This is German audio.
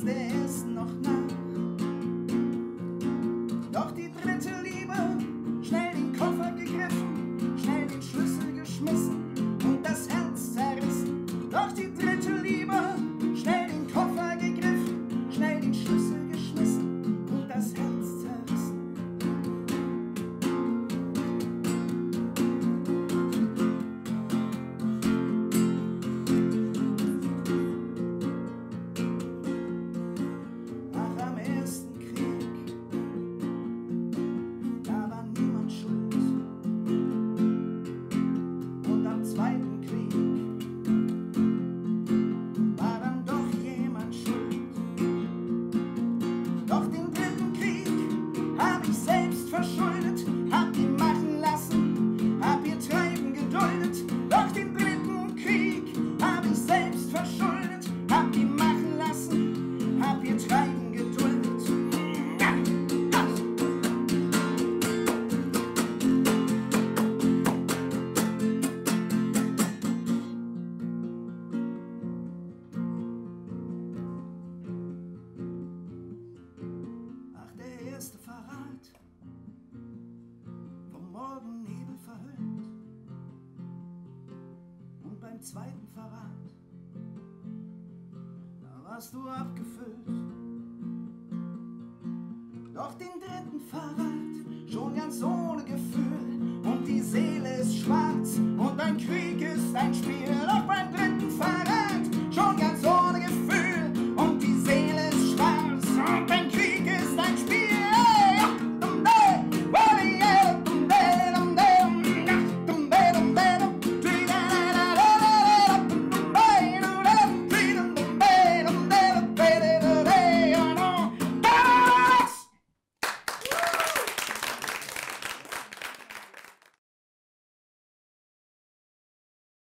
Katze ist noch nah. schön. Zweiten Verrat, da warst du abgefüllt. Doch den dritten Verrat, schon ganz ohne Gefühl. Und die Seele ist schwarz